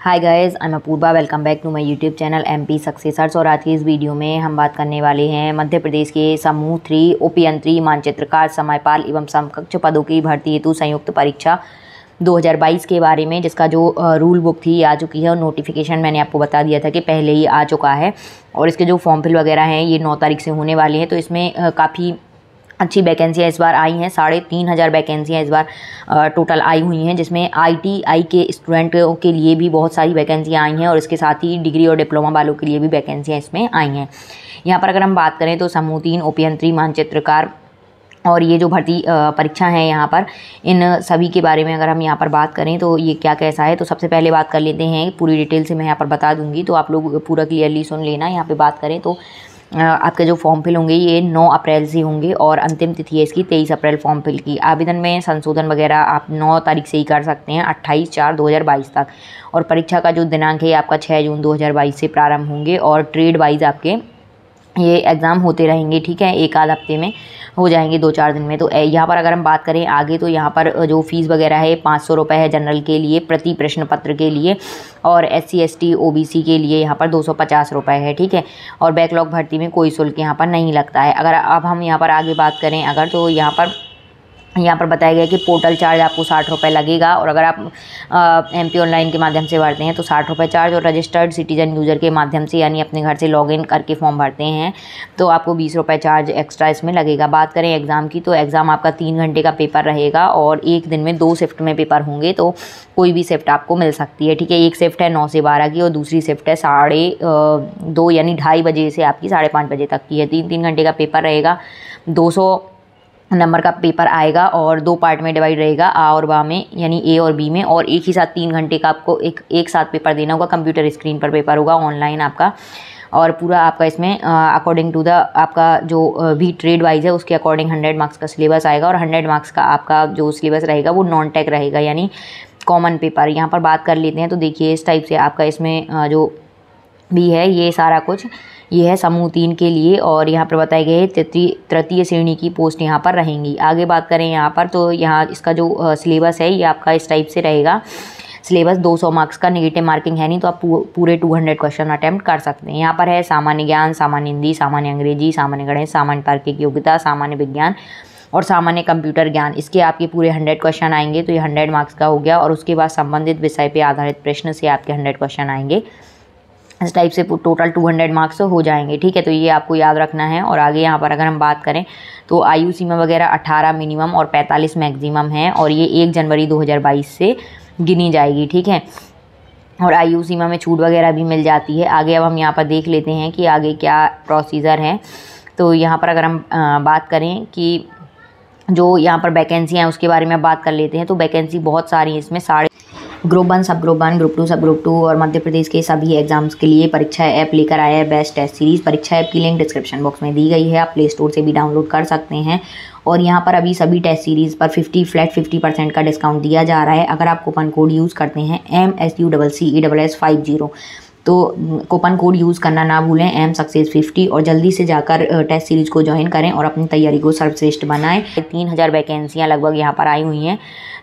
Hi guys I am Apoorva welcome back to my YouTube channel M P successors और आज की इस video में हम बात करने वाले हैं मध्य प्रदेश के समूह थ्री ओपीयंत्री मानचित्रकार, समयपाल एवं समकक्ष पदों की भर्ती हेतु संयुक्त परीक्षा 2022 के बारे में, जिसका जो रूल बुक थी आ चुकी है और नोटिफिकेशन मैंने आपको बता दिया था कि पहले ही आ चुका है। और इसके जो फॉर्म फिल वगैरह हैं, ये नौ तारीख से होने वाले हैं तो इसमें काफ़ी अच्छी वैकेंसियाँ इस बार आई हैं, साढ़े तीन हज़ार वैकेंसियाँ इस बार टोटल आई हुई हैं, जिसमें आईटीआई के स्टूडेंटों के लिए भी बहुत सारी वैकेंसियाँ आई हैं और इसके साथ ही डिग्री और डिप्लोमा वालों के लिए भी वैकेंसियाँ इसमें आई हैं। यहाँ पर अगर हम बात करें तो समूह तीन ओपियंत्री, मानचित्रकार और ये जो भर्ती परीक्षा है यहाँ पर, इन सभी के बारे में अगर हम यहाँ पर बात करें तो ये क्या कैसा है? तो सबसे पहले बात कर लेते हैं, पूरी डिटेल से मैं यहाँ पर बता दूँगी तो आप लोग पूरा क्लियरली सुन लेना, यहाँ पे बात करें तो आपके जो फॉर्म फिल होंगे, ये 9 अप्रैल से होंगे और अंतिम तिथि है इसकी 23 अप्रैल फॉर्म फिल की। आवेदन में संशोधन वगैरह आप 9 तारीख से ही कर सकते हैं 28 चार 2022 तक। और परीक्षा का जो दिनांक है आपका 6 जून 2022 से प्रारंभ होंगे और ट्रेड वाइज आपके ये एग्ज़ाम होते रहेंगे, ठीक है, एक आध हफ़्ते में। हो जाएँगे दो चार दिन में। तो यहाँ पर अगर हम बात करें आगे तो यहाँ पर जो फ़ीस वगैरह है, पाँच सौ रुपये है जनरल के लिए, प्रति प्रश्न पत्र के लिए, और S C S T O B C के लिए यहाँ पर दो सौ पचास रुपये है, ठीक है? और बैकलॉग भर्ती में कोई शुल्क यहाँ पर नहीं लगता है। अगर, अब हम यहाँ पर आगे बात करें, अगर तो यहाँ पर यहाँ पर बताया गया कि पोर्टल चार्ज आपको साठ रुपये लगेगा और अगर आप एम पी ऑनलाइन के माध्यम से भरते हैं तो साठ रुपये चार्ज और रजिस्टर्ड सिटीजन यूज़र के माध्यम से, यानी अपने घर से लॉगिन करके फॉर्म भरते हैं तो आपको बीस रुपये चार्ज एक्स्ट्रा इसमें लगेगा। बात करें एग्ज़ाम की तो एग्ज़ाम आपका तीन घंटे का पेपर रहेगा और एक दिन में दो शिफ्ट में पेपर होंगे तो कोई भी शिफ्ट आपको मिल सकती है। ठीक है, एक शिफ्ट है नौ से बारह की और दूसरी शिफ्ट है साढ़े दो, यानी ढाई बजे से आपकी साढ़े पाँच बजे तक की है। तीन तीन घंटे का पेपर रहेगा। दो सौ नंबर का पेपर आएगा और दो पार्ट में डिवाइड रहेगा, आ और बा में, यानी ए और बी में, और एक ही साथ तीन घंटे का आपको एक एक साथ पेपर देना होगा, कंप्यूटर स्क्रीन पर पेपर होगा, ऑनलाइन आपका। और पूरा आपका इसमें अकॉर्डिंग टू द आपका जो भी ट्रेड वाइज है, उसके अकॉर्डिंग हंड्रेड मार्क्स का सिलेबस आएगा, और हंड्रेड मार्क्स का आपका जो सिलेबस रहेगा, वो नॉन टेक रहेगा, यानी कॉमन पेपर यहाँ पर बात कर लेते हैं तो देखिए इस टाइप से आपका इसमें जो भी है, ये सारा कुछ। ये है समूह तीन के लिए और यहाँ पर बताए गए तृतीय तृतीय श्रेणी की पोस्ट यहाँ पर रहेंगी। आगे बात करें यहाँ पर तो यहाँ इसका जो सिलेबस है ये आपका इस टाइप से रहेगा। सिलेबस 200 मार्क्स का नेगेटिव मार्किंग है नहीं तो आप पूरे 200 क्वेश्चन अटैम्प्ट कर सकते हैं। यहाँ पर है सामान्य ज्ञान, सामान्य हिंदी, सामान्य अंग्रेज़ी, सामान्य गणित, सामान्य तार्किक योग्यता, सामान्य विज्ञान और सामान्य कंप्यूटर ज्ञान। इसके आपके पूरे हंड्रेड क्वेश्चन आएँगे तो ये हंड्रेड मार्क्स का हो गया और उसके बाद संबंधित विषय पर आधारित प्रश्न से आपके हंड्रेड क्वेश्चन आएँगे। इस टाइप से टोटल टू हंड्रेड मार्क्स हो जाएँगे, ठीक है? तो ये आपको याद रखना है और आगे यहाँ पर अगर हम बात करें तो आयु सीमा वगैरह अठारह मिनिमम और पैंतालीस मैक्सिमम है और ये एक जनवरी दो हज़ार बाईस से गिनी जाएगी, ठीक है? और आयु सीमा में छूट वगैरह भी मिल जाती है। आगे अब हम यहाँ पर देख लेते हैं कि आगे क्या प्रोसीजर है। तो यहाँ पर अगर हम बात करें कि जो यहाँ पर वैकेंसियाँ हैं, उसके बारे में बात कर लेते हैं तो वैकेंसी बहुत सारी हैं, इसमें साढ़े ग्रुप वन, सब ग्रुप वन, ग्रुप टू, सब ग्रुप टू और मध्य प्रदेश के सभी एग्ज़ाम्स के लिए परीक्षा ऐप लेकर आया है best test series Pariksha app की लिंक डिस्क्रिप्शन बॉक्स में दी गई है। आप प्ले स्टोर से भी डाउनलोड कर सकते हैं। और यहाँ पर अभी सभी टेस्ट सीरीज़ पर 50 फ्लैट 50 परसेंट का डिस्काउंट दिया जा रहा है। अगर आप कूपन कोड यूज़ करते हैं M S U double C E double S five zero तो कूपन कोड यूज़ करना ना भूलें। एम सक्सेस फिफ्टी और जल्दी से जाकर टेस्ट सीरीज़ को ज्वाइन करें और अपनी तैयारी को सर्वश्रेष्ठ बनाएँ। तीन हज़ार वैकेंसियाँ लगभग यहाँ पर आई हुई हैं।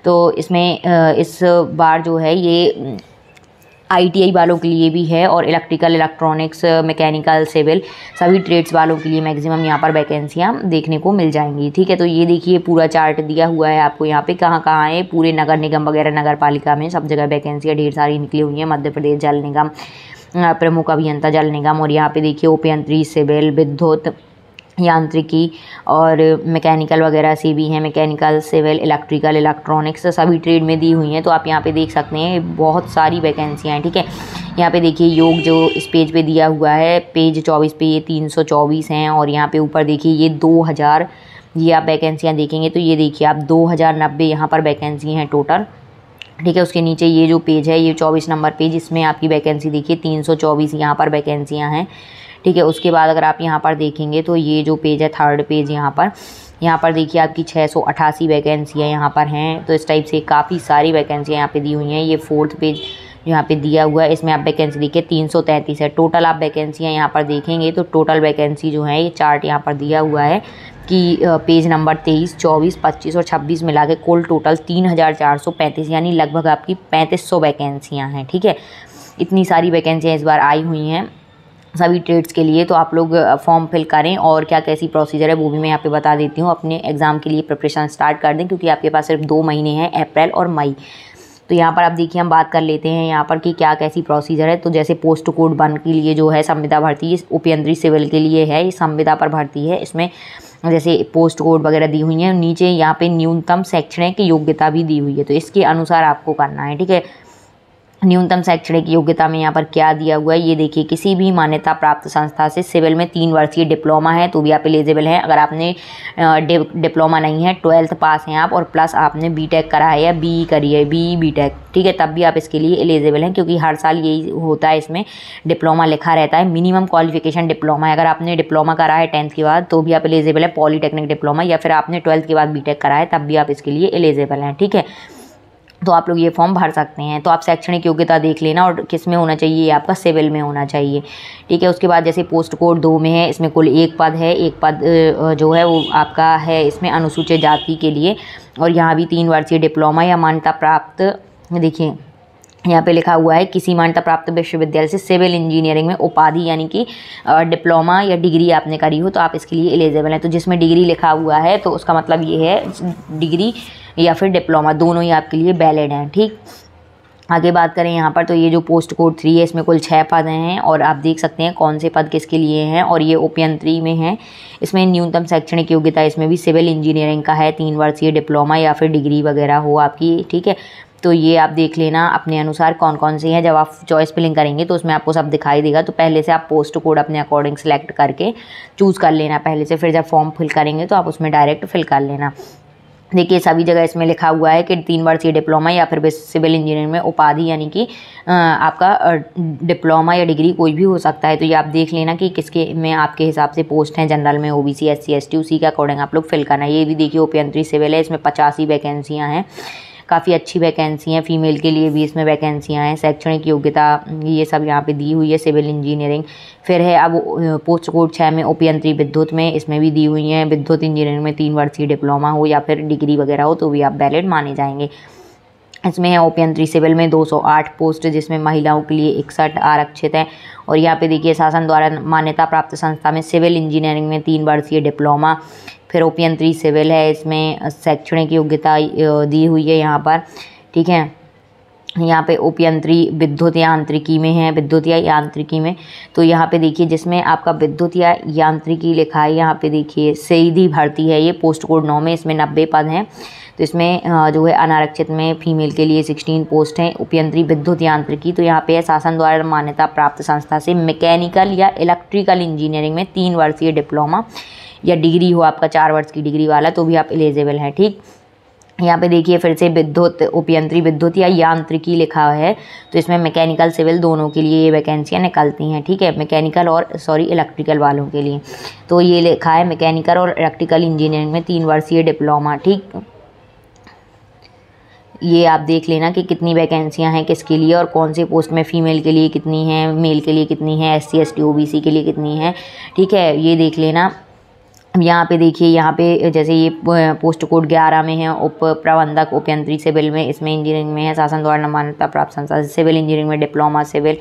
तो इसमें इस बार जो है ये आईटीआई वालों के लिए भी है और इलेक्ट्रिकल इलेक्ट्रॉनिक्स मैकेनिकल सिविल सभी ट्रेड्स वालों के लिए मैक्सिमम यहाँ पर वैकेंसियाँ देखने को मिल जाएँगी। ठीक है तो ये देखिए पूरा चार्ट दिया हुआ है आपको यहाँ पे। कहाँ कहाँ है पूरे नगर निगम वगैरह नगर पालिका में सब जगह वैकेंसियाँ ढेर सारी निकली हुई हैं। मध्य प्रदेश, जल निगम प्रमुख अभियंता जल निगम और यहाँ पे देखिए उपयंत्री सिविल, विद्युत, यांत्रिकी और मैकेनिकल वगैरह से भी हैं। मैकेनिकल, सिविल, इलेक्ट्रिकल, इलेक्ट्रॉनिक्स सभी ट्रेड में दी हुई हैं। तो आप यहाँ पे देख सकते हैं, बहुत सारी वैकेंसियाँ हैं, ठीक है? यहाँ पे देखिए योग जो इस पेज पे दिया हुआ है, पेज चौबीस पे ये तीन सौ चौबीस हैं और यहाँ पे ऊपर देखिए ये दो हज़ार ये आप वैकेंसियाँ देखेंगे तो ये देखिए आप दो हज़ार नब्बे यहाँ पर वैकेंसी हैं टोटल। ठीक है, उसके नीचे ये जो पेज है, ये चौबीस नंबर पेज इसमें आपकी वैकेंसी देखिए, तीन सौ चौबीस यहाँ पर वैकेंसियाँ हैं। ठीक है, उसके बाद अगर आप यहाँ पर देखेंगे तो ये जो पेज है थर्ड पेज यहाँ पर यहाँ पर देखिए आपकी छः सौ अठासी वैकेंसियाँ यहाँ पर हैं। तो इस टाइप से काफ़ी सारी वैकेंसियाँ यहाँ पे दी हुई हैं। ये फोर्थ पेज यहाँ पे दिया हुआ है, इसमें आप वैकेंसी देखिए, तीन सौ तैंतीस है। टोटल आप वैकेंसियाँ यहाँ पर देखेंगे तो टोटल वैकेंसी जो है, ये चार्ट यहाँ पर दिया हुआ है। कि पेज नंबर तेईस, चौबीस, पच्चीस और छब्बीस मिला के कुल टोटल तीन हज़ार चार सौ पैंतीस, यानी लगभग आपकी पैंतीस सौ वैकेंसियाँ हैं, ठीक है? इतनी सारी वैकेंसियाँ इस बार आई हुई हैं सभी ट्रेड्स के लिए तो आप लोग फॉर्म फिल करें और क्या कैसी प्रोसीजर है वो भी मैं यहाँ पे बता देती हूँ। अपने एग्ज़ाम के लिए प्रिपरेशन स्टार्ट कर दें, क्योंकि आपके पास सिर्फ़ दो महीने हैं, अप्रैल और मई। तो यहाँ पर आप देखिए, हम बात कर लेते हैं यहाँ पर कि क्या कैसी प्रोसीजर है। तो जैसे पोस्ट कोड वन के लिए जो है संविदा भर्ती उपयंत्री सिविल के लिए है, ये संविदा पर भर्ती है। इसमें जैसे पोस्ट कोड वगैरह दी हुई हैं, नीचे यहाँ पे न्यूनतम शैक्षणिक योग्यता भी दी हुई है। तो इसके अनुसार आपको करना है, ठीक है? न्यूनतम शैक्षणिक योग्यता में यहाँ पर क्या दिया हुआ है? ये देखिए, किसी भी मान्यता प्राप्त संस्था से सिविल में तीन वर्षीय डिप्लोमा है तो भी आप एलिजिबल हैं। अगर आपने डिप्लोमा नहीं है, ट्वेल्थ पास हैं आप और प्लस आपने बीटेक करा है या बी करी है बी बीटेक ठीक है, तब भी आप इसके लिए एलिजिबल हैं, क्योंकि हर साल यही होता है इसमें डिप्लोमा लिखा रहता है। मिनिमम क्वालिफिकेशन डिप्लोमा है। अगर आपने डिप्लोमा करा है टेंथ के बाद तो भी आप एलिजिबल है, पॉलीटेक्निक डिप्लोमा, या फिर आपने ट्वेल्थ के बाद बीटेक करा है, तब भी आप इसके लिए एलिजिबल हैं, ठीक है। तो आप लोग ये फॉर्म भर सकते हैं। तो आप शैक्षणिक योग्यता देख लेना और किसमें होना चाहिए आपका सिविल में होना चाहिए। ठीक है, उसके बाद जैसे पोस्ट कोड दो में है, इसमें कुल एक पद है, एक पद जो है वो आपका है इसमें अनुसूचित जाति के लिए। और यहाँ भी तीन वर्षीय डिप्लोमा या मान्यता प्राप्त, देखिए, यहाँ पे लिखा हुआ है, किसी मान्यता प्राप्त विश्वविद्यालय से सिविल इंजीनियरिंग में उपाधि यानी कि डिप्लोमा या डिग्री आपने करी हो तो आप इसके लिए एलिजिबल हैं। तो जिसमें डिग्री लिखा हुआ है तो उसका मतलब ये है डिग्री या फिर डिप्लोमा, दोनों ही आपके लिए वैलिड हैं, ठीक? आगे बात करें यहाँ पर तो ये जो पोस्ट कोड थ्री है, इसमें कुल छः पद हैं और आप देख सकते हैं कौन से पद किसके लिए हैं और ये ओपियन थ्री में हैं। इसमें न्यूनतम शैक्षणिक योग्यता, इसमें भी सिविल इंजीनियरिंग का है, तीन वर्षीय डिप्लोमा या फिर डिग्री वगैरह हो आपकी, ठीक है? तो ये आप देख लेना अपने अनुसार कौन कौन से हैं। जब आप चॉइस फिलिंग करेंगे तो उसमें आपको सब दिखाई देगा। तो पहले से आप पोस्ट कोड अपने अकॉर्डिंग सेलेक्ट करके चूज़ कर लेना। पहले से फिर जब फॉर्म फिल करेंगे तो आप उसमें डायरेक्ट फिल कर लेना। देखिए, सभी जगह इसमें लिखा हुआ है कि तीन वर्षीय डिप्लोमा या फिर सिविल इंजीनियरिंग में उपाधि, यानी कि आपका डिप्लोमा या डिग्री कोई भी हो सकता है। तो ये आप देख लेना कि किसके में आपके हिसाब से पोस्ट हैं। जनरल में ओबीसी एससी एसटी उसी के अकॉर्डिंग आप लोग फिल करना है। ये भी देखिए ओपी सिविल है। इसमें पचासी वैकेंसियाँ हैं। काफ़ी अच्छी वैकेंसी हैं फीमेल के लिए भी इसमें वैकेंसियाँ हैं। शैक्षणिक योग्यता, ये सब यहाँ पे दी हुई है सिविल इंजीनियरिंग फिर है अब पोस्ट कोड छः में ओपियंत्री विद्युत में इसमें भी दी हुई हैं। विद्युत इंजीनियरिंग में तीन वर्षीय डिप्लोमा हो या फिर डिग्री वगैरह हो तो भी आप वैलिड माने जाएँगे। इसमें है ओपियंत्री सिविल में 208 पोस्ट जिसमें महिलाओं के लिए इकसठ आरक्षित हैं। और यहाँ पे देखिए शासन द्वारा मान्यता प्राप्त संस्था में सिविल इंजीनियरिंग में तीन वर्षीय डिप्लोमा फिर ओपियन सिविल है, इसमें शैक्षणिक योग्यता दी हुई है यहाँ पर, ठीक है? यहाँ पे ओपियंत्री विद्युत यांत्रिकी में है, विद्युत यांत्रिकी में। तो यहाँ पे देखिए, जिसमें आपका विद्युत यांत्रिकी लिखा है, यहाँ पे देखिए सीधी भर्ती है, ये पोस्ट कोड नौ में, इसमें नब्बे पद हैं। तो इसमें जो है, अनारक्षित में फीमेल के लिए सिक्सटीन पोस्ट हैं उपयंत्री विद्युत यांत्रिकी। तो यहाँ पे है, शासन द्वारा मान्यता प्राप्त संस्था से मैकेनिकल या इलेक्ट्रिकल इंजीनियरिंग में तीन वर्षीय डिप्लोमा। या डिग्री हो आपका चार वर्ष की डिग्री वाला तो भी आप एलिजिबल हैं, ठीक? यहाँ पे देखिए फिर से विद्युत उपयंत्री, विद्युत या यांत्रिकी लिखा है तो इसमें मैकेनिकल सिविल दोनों के लिए ये वैकेंसियाँ निकलती हैं, ठीक है? मैकेनिकल और सॉरी इलेक्ट्रिकल वालों के लिए। तो ये लिखा है मैकेनिकल और इलेक्ट्रिकल इंजीनियरिंग में तीन वर्षीय डिप्लोमा ठीक? ये आप देख लेना कि कितनी वैकेंसियाँ हैं किसके लिए और कौन से पोस्ट में फ़ीमेल के लिए कितनी हैं मेल के लिए कितनी है S C S T O B C के लिए कितनी है, ठीक है? ये देख लेना। यहाँ पे देखिए, यहाँ पे जैसे ये पोस्ट कोड ग्यारह में है, उप प्रबंधक उपयंत्री सिविल में, इसमें इंजीनियरिंग में है, शासन द्वारा मान्यता प्राप्त संस्था, सिविल इंजीनियरिंग में डिप्लोमा सिविल।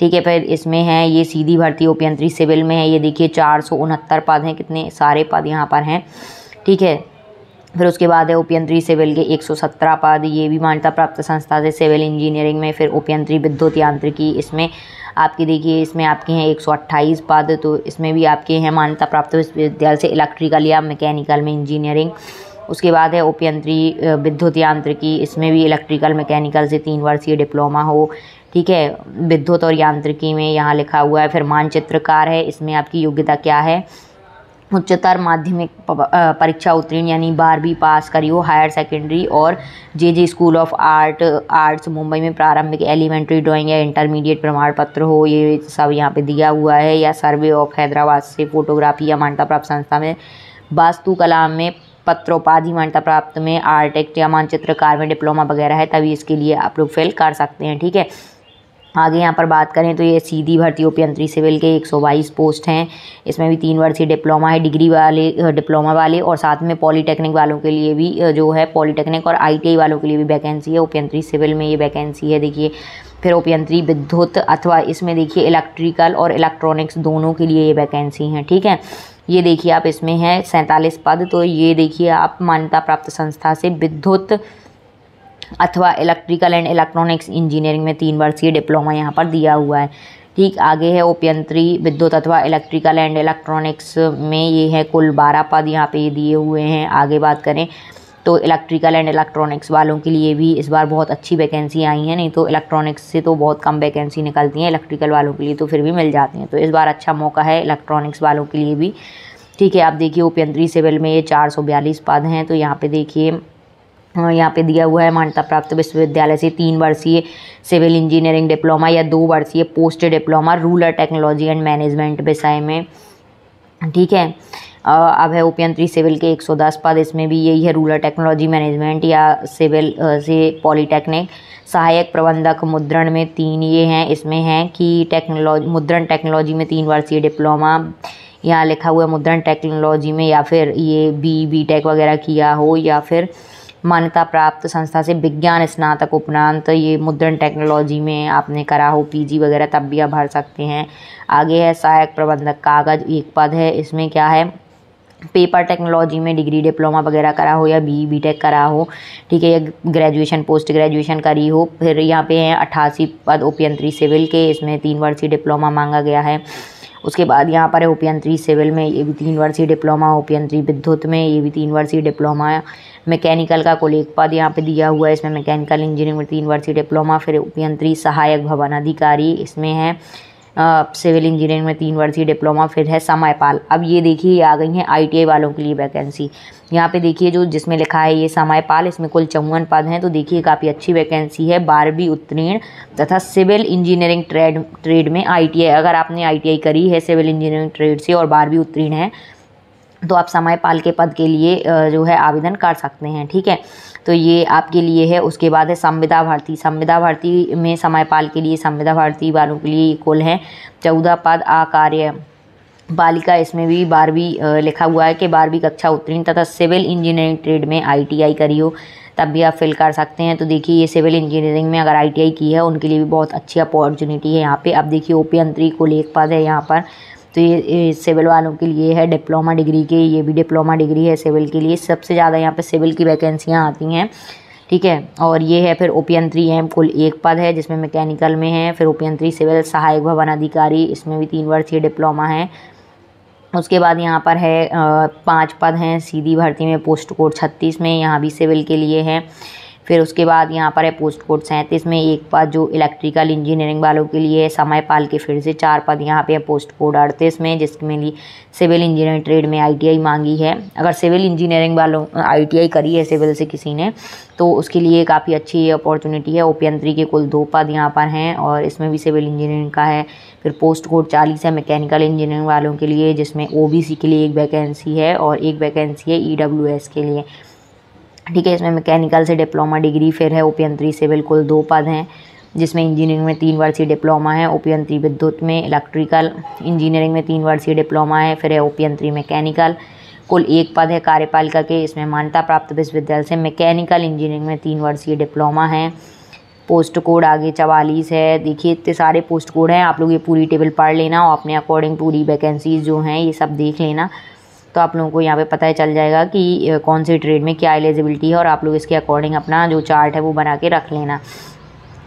ठीक है, फिर इसमें है, ये सीधी भर्ती उपयंत्री सिविल में है, ये देखिए चार सौ उनहत्तर पद हैं, कितने सारे पद यहाँ पर हैं। ठीक है फिर उसके बाद है उपयंत्री सिविल के 117 पद, ये भी मान्यता प्राप्त संस्था से सिविल इंजीनियरिंग में, फिर उपयंत्री विद्युत यांत्रिकी, इसमें आपके देखिए, इसमें आपके हैं 128 पद तो इसमें भी आपके हैं मान्यता प्राप्त विश्वविद्यालय से इलेक्ट्रिकल या मैकेनिकल में इंजीनियरिंग। उसके बाद है उपयंत्री विद्युत यांत्रिकी, इसमें भी इलेक्ट्रिकल, मैकेनिकल से तीन वर्षीय डिप्लोमा हो। ठीक है, विद्युत और यांत्रिकी में यहाँ लिखा हुआ है, फिर मानचित्रकार है, इसमें आपकी योग्यता क्या है? उच्चतर माध्यमिक परीक्षा उत्तीर्ण, यानी बारहवीं पास करी हो हायर सेकेंडरी और J J school of art, arts Mumbai में प्रारंभिक एलिमेंट्री ड्राइंग या इंटरमीडिएट प्रमाण पत्र हो, ये सब यहाँ पे दिया हुआ है। या सर्वे ऑफ़ हैदराबाद से फोटोग्राफी या मान्यता प्राप्त संस्था में, वास्तुकला में पत्रोपाधि मान्यता प्राप्त में आर्ट, एक्ट या मानचित्रकार में डिप्लोमा वगैरह है, तभी इसके लिए आप लोग फिल कर सकते हैं, ठीक है? आगे यहाँ पर बात करें तो ये सीधी भर्ती ओपी सिविल के 122 पोस्ट हैं। इसमें भी तीन वर्षीय डिप्लोमा है, डिग्री वाले डिप्लोमा वाले और साथ में पॉलीटेक्निक वालों के लिए भी जो है पॉलीटेक्निक और आईटीआई वालों के लिए भी वैकेंसी है। ओपी सिविल में ये वैकेंसी है, देखिए। फिर ओपी विद्युत अथवा इसमें देखिए इलेक्ट्रिकल और इलेक्ट्रॉनिक्स दोनों के लिए ये वैकेंसी हैं, ठीक है? ये देखिए आप इसमें है, सैंतालीस पद तो ये देखिए आप मान्यता प्राप्त संस्था से विद्युत अथवा इलेक्ट्रिकल एंड इलेक्ट्रॉनिक्स इंजीनियरिंग में तीन वर्षीय डिप्लोमा यहाँ पर दिया हुआ है। ठीक, आगे है उपयंत्री विद्युत अथवा इलेक्ट्रिकल एंड इलेक्ट्रॉनिक्स में ये है, कुल बारह पद यहाँ पे दिए हुए हैं। आगे बात करें तो इलेक्ट्रिकल एंड इलेक्ट्रॉनिक्स वालों के लिए भी इस बार बहुत अच्छी वैकेंसी आई हैं। नहीं तो इलेक्ट्रॉनिक्स से तो बहुत कम वैकेंसी निकलती हैं इलेक्ट्रिकल वालों के लिए तो फिर भी मिल जाती हैं। तो इस बार अच्छा मौका है इलेक्ट्रॉनिक्स वालों के लिए भी। ठीक है, आप देखिए उपयंत्री सिविल में ये चार सौ बयालीस पद हैं। तो यहाँ पे देखिए यहाँ पे दिया हुआ है मान्यता प्राप्त विश्वविद्यालय से तीन वर्षीय सिविल इंजीनियरिंग डिप्लोमा या दो वर्षीय post diploma rural technology and management विषय में। ठीक है? अब है उपयंत्री सिविल के 110 पद, इसमें भी यही है रूरल टेक्नोलॉजी मैनेजमेंट या सिविल से पॉलीटेक्निक। सहायक प्रबंधक मुद्रण में तीन ये हैं, इसमें हैं कि टेक्नोलॉजी मुद्रण टेक्नोलॉजी में तीन वर्षीय डिप्लोमा। यहाँ लिखा हुआ है मुद्रण टेक्नोलॉजी में या फिर ये बी बी टेक वगैरह किया हो या फिर मान्यता प्राप्त संस्था से विज्ञान, स्नातक, उपरांत ये मुद्रण टेक्नोलॉजी में आपने करा हो पीजी वगैरह, तब भी आप भर सकते हैं। आगे है, सहायक प्रबंधक कागज़, एक पद है। इसमें क्या है? पेपर टेक्नोलॉजी में डिग्री डिप्लोमा वगैरह करा हो या बी बी टेक करा हो, ठीक है, या ग्रेजुएशन पोस्ट ग्रेजुएशन करी हो, फिर यहाँ पे हैं अट्ठासी पद, ओपियंत्री सिविल के, इसमें तीन वर्षीय डिप्लोमा मांगा गया है। उसके बाद यहाँ पर है ओपियंत्री सिविल में, ये भी तीन वर्षीय डिप्लोमा ओपियंत्री विद्युत में, ये भी तीन वर्षीय डिप्लोमा मैकेनिकल का कुल एक पद यहाँ पे दिया हुआ है, इसमें मैकेनिकल इंजीनियरिंग में तीन वर्षीय डिप्लोमा, फिर उपयंत्री सहायक भवन अधिकारी इसमें है। सिविल इंजीनियरिंग में तीन वर्षीय डिप्लोमा, फिर है समयपाल। अब ये देखिए आ गई हैं आईटीआई वालों के लिए वैकेंसी यहाँ पे देखिए, जो जिसमें लिखा है ये समयपाल, इसमें कुल चौवन पद हैं तो देखिए, काफ़ी अच्छी वैकेंसी है। बारहवीं उत्तीर्ण तथा सिविल इंजीनियरिंग ट्रेड ट्रेड में आई अगर आपने आईटीआई करी है सिविल इंजीनियरिंग ट्रेड से और बारहवीं उत्तीर्ण है तो आप समय पाल के पद के लिए जो है आवेदन कर सकते हैं, ठीक है? तो ये आपके लिए है। उसके बाद है संविदा भारती। संविदा भारती में समय पाल के लिए, संविदा भारती वालों के लिए कुल है चौदह पद आकार्य। बालिका, इसमें भी बारहवीं लिखा हुआ है कि बारहवीं कक्षा उत्तीर्ण तथा सिविल इंजीनियरिंग ट्रेड में आईटीआई करी हो, तब भी आप फिल कर सकते हैं। तो देखिए, ये सिविल इंजीनियरिंग में अगर आईटीआई की है, उनके लिए भी बहुत अच्छी अपॉर्चुनिटी है यहाँ पे। अब देखिए, ओपी अंतरी कुल एक पद है यहाँ पर। तो ये सिविल वालों के लिए है, डिप्लोमा डिग्री के, ये भी डिप्लोमा डिग्री है सिविल के लिए। सबसे ज़्यादा यहाँ पे सिविल की वैकेंसियाँ आती हैं, ठीक है? और ये है फिर ओपियंत्री एम कुल एक पद है, जिसमें मैकेनिकल में है, फिर ओपियंत्री सिविल, सहायक भवन अधिकारी, इसमें भी तीन वर्षीय डिप्लोमा है। उसके बाद यहाँ पर है पाँच पद हैं, सीधी भर्ती में पोस्ट कोड छत्तीस में, यहाँ भी सिविल के लिए है। फिर उसके बाद यहाँ पर है पोस्ट कोड सैंतीस में एक पद जो इलेक्ट्रिकल इंजीनियरिंग वालों के लिए है, समय पाल के फिर से चार पद यहाँ पे है, पोस्ट कोड अड़तीस में जिसमें लिए सिविल इंजीनियरिंग ट्रेड में आईटीआई मांगी है। अगर सिविल इंजीनियरिंग वालों आईटीआई करी है सिविल से किसी ने तो उसके लिए काफ़ी अच्छी अपॉर्चुनिटी है। ओपियंत्री के कुल दो पद यहाँ पर हैं और इसमें भी सिविल इंजीनियरिंग का है। फिर पोस्ट कोड चालीस है मैकेनिकल इंजीनियरिंग वालों के लिए, जिसमें ओबीसी के लिए एक वैकेंसी है और एक वैकेंसी है ईडब्ल्यूएस के लिए। ठीक है, इसमें मैकेनिकल से डिप्लोमा डिग्री फिर है ओपियंत्री से बिल्कुल दो पद हैं, जिसमें इंजीनियरिंग में तीन वर्षीय डिप्लोमा है ओपियंत्री विद्युत में इलेक्ट्रिकल इंजीनियरिंग में तीन वर्षीय डिप्लोमा है, फिर है ओपियंत्री मैकेनिकल कुल एक पद है कार्यपालिका के, इसमें मान्यता प्राप्त विश्वविद्यालय से मैकेनिकल इंजीनियरिंग में तीन वर्षीय डिप्लोमा है। पोस्ट कोड आगे चवालीस है, देखिए इतने सारे पोस्ट कोड हैं, आप लोग ये पूरी टेबल पढ़ लेना और अपने अकॉर्डिंग पूरी वैकेंसीज जो हैं, ये सब देख लेना। तो आप लोगों को यहाँ पे पता चल जाएगा कि कौन सी ट्रेड में क्या एलिजिबिलिटी है और आप लोग इसके अकॉर्डिंग अपना जो चार्ट है वो बना के रख लेना।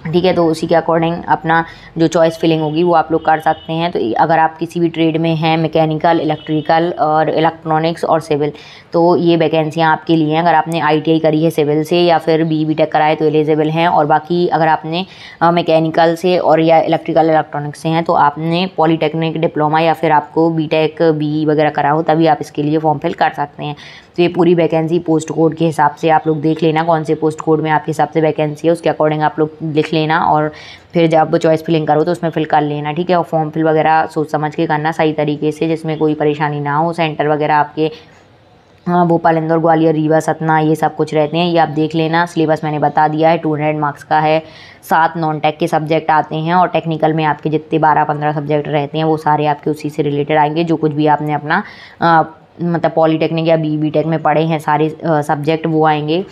ठीक है तो उसी के अकॉर्डिंग अपना जो चॉइस फिलिंग होगी, वो आप लोग कर सकते हैं। तो अगर आप किसी भी ट्रेड में हैं मैकेनिकल इलेक्ट्रिकल और इलेक्ट्रॉनिक्स और सिविल तो ये वैकेंसियाँ आपके लिए हैं। अगर आपने आईटीआई करी है सिविल से या फिर बी बी टेक कराए तो एलिजिबल हैं। और बाकी अगर आपने मैकेनिकल से और या इलेक्ट्रिकल इलेक्ट्रॉनिक्स से हैं तो आपने पॉलीटेक्निक डिप्लोमा या फिर आपको बी टेक बी वगैरह करा हो तभी आप इसके लिए फॉर्म फिल कर सकते हैं। तो ये पूरी वैकेंसी पोस्ट कोड के हिसाब से आप लोग देख लेना कौन से पोस्ट कोड में आपके हिसाब से वैकेंसी है, उसके अकॉर्डिंग आप लोग लिख लेना और फिर जब चॉइस फिलिंग करो तो उसमें फिल कर लेना, ठीक है? और फॉर्म फिल वगैरह सोच समझ के करना सही तरीके से, जिसमें कोई परेशानी ना हो। सेंटर वगैरह आपके हाँ भोपाल, इंदौर, ग्वालियर, रीवा, सतना, ये सब कुछ रहते हैं। ये आप देख लेना सिलेबस मैंने बता दिया है टू हंड्रेड मार्क्स का है। सात नॉन टेक के सब्जेक्ट आते हैं और टेक्निकल में आपके जितने बारह पंद्रह सब्जेक्ट रहते हैं, वो सारे आपके उसी से रिलेटेड आएँगे, जो कुछ भी आपने अपना मतलब पॉलीटेक्निक या बी टेक में पढ़े हैं, सारे सब्जेक्ट वो आएँगे,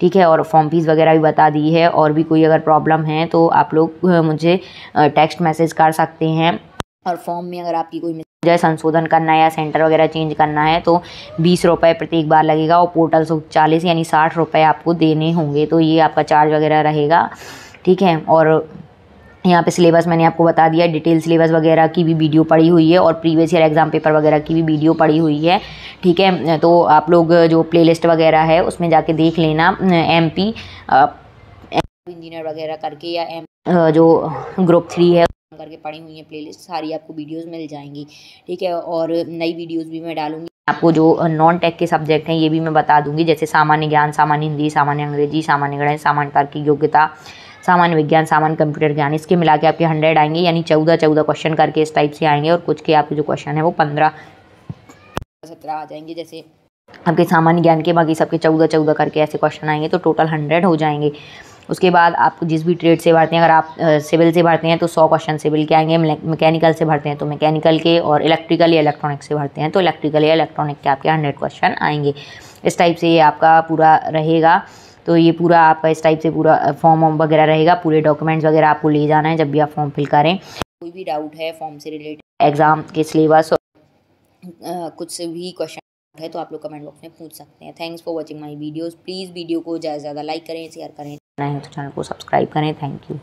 ठीक है? और फॉर्म फ़ीस वगैरह भी बता दी है, और भी कोई अगर प्रॉब्लम है तो आप लोग मुझे टेक्स्ट मैसेज कर सकते हैं। और फॉर्म में अगर आपकी कोई जो संशोधन करना है या सेंटर वगैरह चेंज करना है तो बीस रुपये प्रत्येक बार लगेगा, और पोर्टल से चालीस यानी साठ रुपये आपको देने होंगे तो ये आपका चार्ज वगैरह रहेगा, ठीक है? और यहाँ पे सिलेबस मैंने आपको बता दिया डिटेल सिलेबस वगैरह की भी वीडियो पड़ी हुई है और प्रीवियस ईयर एग्ज़ाम पेपर वगैरह की भी वीडियो पड़ी हुई है, ठीक है? तो आप लोग जो प्लेलिस्ट वगैरह है, उसमें जाके देख लेना एम पी इंजीनियर वगैरह करके या एम जो ग्रुप थ्री है करके पड़ी हुई है प्लेलिस्ट सारी आपको वीडियोस मिल जाएँगी, ठीक है? और नई वीडियोस भी मैं डालूँगी। आपको जो नॉन टेक के सब्जेक्ट हैं, ये भी मैं बता दूँगी, जैसे सामान्य ज्ञान, सामान्य हिंदी, सामान्य अंग्रेज़ी, सामान्य गणित, सामान्य तार्किक योग्यता सामान्य विज्ञान, सामान्य कंप्यूटर ज्ञान, इसके मिला के आपके हंड्रेड आएँगे, यानी चौदह चौदह क्वेश्चन करके इस टाइप से आएँगे, और कुछ के आपके जो क्वेश्चन है वो पंद्रह, सत्रह आ जाएँगे, जैसे आपके सामान्य ज्ञान के, बाकी सबके चौदह चौदह करके ऐसे क्वेश्चन आएँगे तो टोटल हंड्रेड हो जाएँगे। उसके बाद आप जिस भी ट्रेड से भरते हैं, अगर आप सिविल से भरते हैं तो सौ क्वेश्चन सिविल के आएँगे मैकेनिकल से भरते हैं तो मैकेनिकल के, और इलेक्ट्रिकल या इलेक्ट्रॉनिक से भरते हैं तो इलेक्ट्रिकल या इलेक्ट्रॉनिक के आपके हंड्रेड क्वेश्चन आएँगे। इस टाइप से ये आपका पूरा रहेगा। तो ये पूरा आपका इस टाइप से पूरा फॉर्म वॉर्म वगैरह रहेगा, पूरे डॉक्यूमेंट्स वगैरह आपको ले जाना है जब भी आप फॉर्म फिल करें। कोई भी डाउट है फॉर्म से रिलेटेड एग्ज़ाम के सिलेबस कुछ भी क्वेश्चन है तो आप लोग कमेंट बॉक्स में पूछ सकते हैं। Thanks for watching my videos please video को ज़्यादा से ज़्यादा लाइक करें शेयर करें। तो चैनल को सब्सक्राइब करें। Thank you